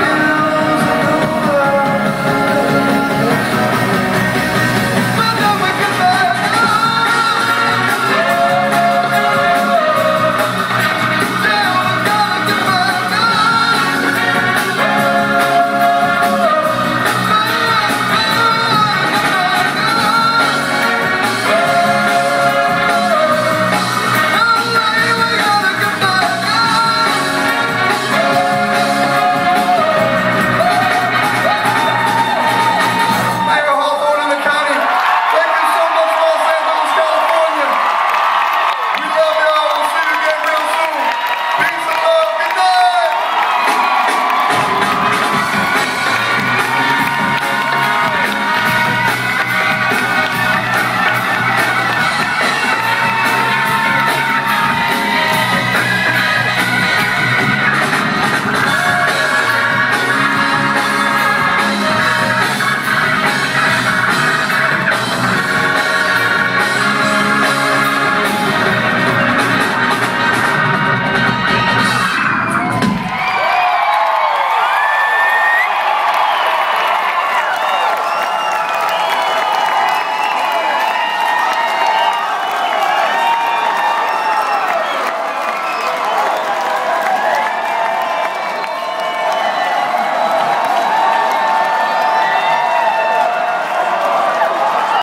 now.